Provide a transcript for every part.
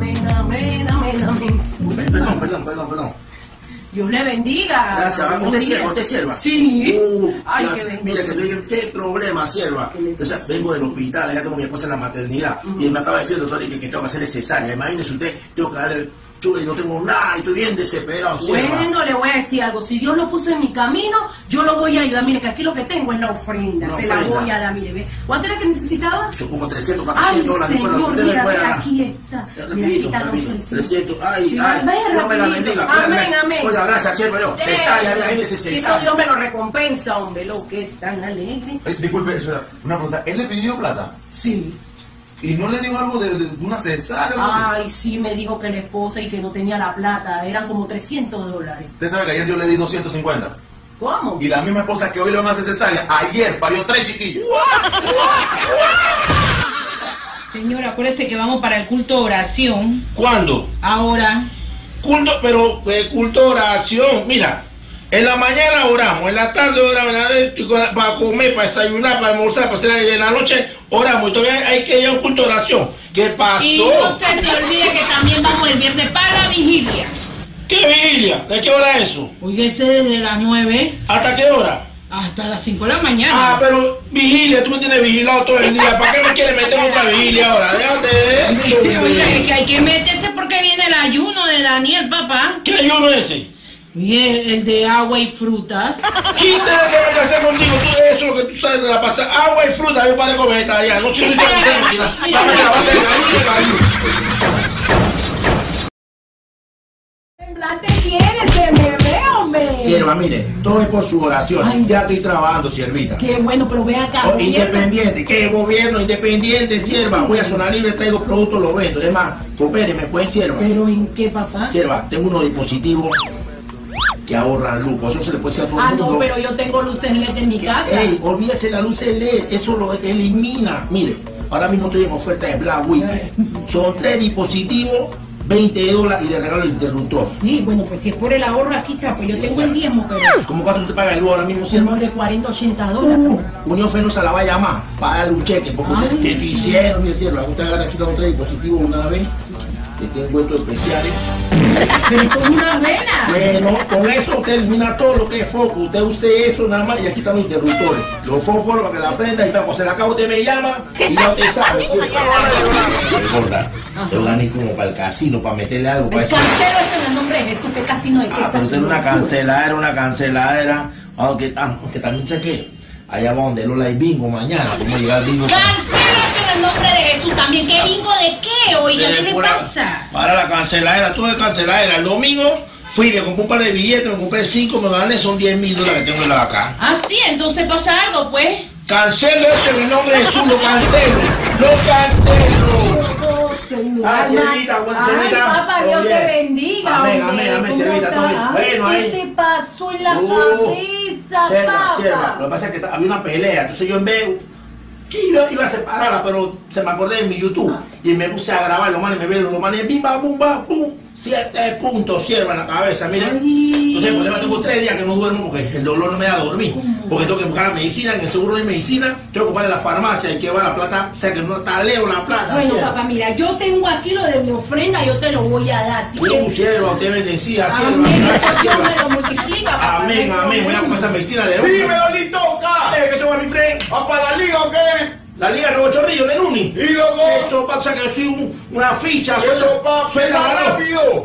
amén, amén, amén, amén. Perdón, perdón, perdón, perdón. Dios le bendiga. Gracias, ¿usted sierva? ¿Usted sierva? Sí. Uh, Ay, qué bendición. Mire, que en qué problema, sierva. ¿Qué le Entonces, vengo del hospital, ya tengo a mi esposa en la maternidad. Y me acaba de decir doctor que, que tengo que hacer cesárea. Imagínese usted, tengo que dar el chulo y no tengo nada, y estoy bien desesperado, sierva. Bueno, le voy a decir algo. Si Dios lo puso en mi camino, yo lo voy a ayudar. Mire, que aquí lo que tengo es la ofrenda. Una Se la ofrenda. voy a dar, mire. ¿Cuánto era que necesitaba? Como 300, Ay, 400 dólares. señor, bueno, mira, rapidito. ofrenda. 300, ay, ay. Dios me la bendiga. Amén, Amén. Oiga, gracias, sierva. Yo, cesárea, mira, ahí dice Eso cesárea. Dios me lo recompensa, hombre, lo que es tan alegre. Eh, disculpe, una pregunta. ¿Él le pidió plata? Sí. ¿Y no le dijo algo de, de una cesárea? Ay, sí, me dijo que la esposa y que no tenía la plata. Eran como 300 dólares. Usted sabe que ayer yo le di 250. ¿Cómo? Y la misma esposa que hoy le van a hacer cesárea, ayer parió tres chiquillos. Señor, acuérdese que vamos para el culto de oración. ¿Cuándo? Ahora. Culto, pero eh, culto oración. Mira, en la mañana oramos, en la tarde oramos, para comer, para desayunar, para almorzar, para cenar, y en la noche oramos. Y todavía hay que ir a un culto de oración. ¿Qué pasó? Y no se te olvide que también vamos el viernes para la vigilia. ¿Qué vigilia? ¿De qué hora es eso? Oye, ese desde las 9 ¿Hasta qué hora? Hasta las 5 de la Ah, mañana. pero vigilia, tú me tienes vigilado todo el día. ¿Para qué me quieres meter otra vigilia ahora? Déjate de eso. Pero, oye, es que hay que meterse porque viene el ayuno de Daniel, papá. ¿Qué ayuno es ese? Y el, el de agua y frutas. Quítale que me casé contigo, tú eso es lo que tú sabes de la pasada. Agua y fruta, yo para comer esta allá. No que no, de semblante tiene, se me ve, hombre. Sierva, mire, todo es por su oración. Ay. Ya estoy trabajando, siervita. Qué bueno, pero ve acá. Oh, independiente, ¿qué gobierno independiente, sierva? Voy a zona libre, traigo productos, los vendo. Es más, coopéreme, pues, sierva. ¿Pero en qué, papá? Sierva, tengo unos dispositivos que ahorran luz. Por eso se le puede decir a todo Ah, el mundo. no, pero yo tengo luces LED en mi casa. Ey, olvídese la luz LED, eso lo elimina. Mire, ahora mismo estoy en oferta de Black Week. Son tres dispositivos, 20 dólares y le regalo el interruptor. Sí, bueno, pues si es por el ahorro aquí está, pues yo tengo el diezmo, pero ¿Cómo cuánto te paga el ahora mismo, como de 40, 80 dólares. Uh, Unión Fe no se la va a llamar para darle un cheque, porque Ay. usted, que te hicieron, mi sierva. Usted agarra aquí los tres dispositivos una vez, que tienen vueltos especiales. Pero esto es una vela. Bueno, con eso usted elimina todo lo que es foco. Usted use eso nada más y aquí están los interruptores. Los fósforos para que la prenda y cuando se la acaba usted me llama y ya usted sabe, ¿cierto? Gorda, yo gané como para el casino, para meterle algo para El eso. cancelo es el nombre de Jesús, que casi no hay que Ah, pero usted es una canceladera, una canceladera. Aunque, aunque también sé que allá va donde Lola y Bingo mañana. ¿Cómo llegar Bingo? En el nombre de Jesús también. ¿Qué bingo de qué? Oiga, ¿qué le Para- pasa? Para la canceladera, tú de canceladera. El domingo fui, me compré un par de billetes, me compré cinco, me gané, son 10 mil dólares que tengo en la acá. Ah, sí, entonces pasa algo, pues. Cancelo eso en el nombre de Jesús, lo cancelo, lo cancelo. Señor. Ah, siervita, buena Ay, siervita. papá, Todo Dios te bendiga. Amén, amén, amén, ¿Cómo siervita, todo bien. estás? Bueno, ¿Qué ahí. te pasó en la Uh, cabeza, papá? Lo que pasa es que había una pelea, entonces yo en vez que iba, iba a separarla, pero se me acordé de mi YouTube y me puse a grabar los manes, me vieron los manes, bim, bam, bum, bam, pum, siete puntos, sierva en la cabeza, miren. Entonces, por ejemplo, tengo tres días que no duermo porque el dolor no me da dormir. Porque tengo que buscar la medicina, en el seguro hay medicina, tengo que a la farmacia, hay que llevar la plata, o sea que no taleo la plata. Bueno, sierva. papá, mira, yo tengo aquí lo de mi ofrenda, yo te lo voy a dar. Así Yo, que, sierva, usted bendecía, sierva, amén, gracias, sierva. Amén, amén, voy a comer esa medicina de ¡Dímelo, Litoca! Eh, ¿Qué son, mi friend? ¿Va para la liga o qué? La Liga Nuevo Chorrillo de Nuni. ¿Y loco? Eso pasa que soy un- una ficha. Eso, pa, suena pesa raro. rápido.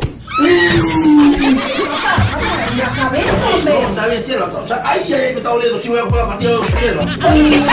La cabeza, No, hombre. está bien. O sea, ay, me está doliendo. Sí, voy a comprar la partida de sierva. Ay,